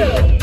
two.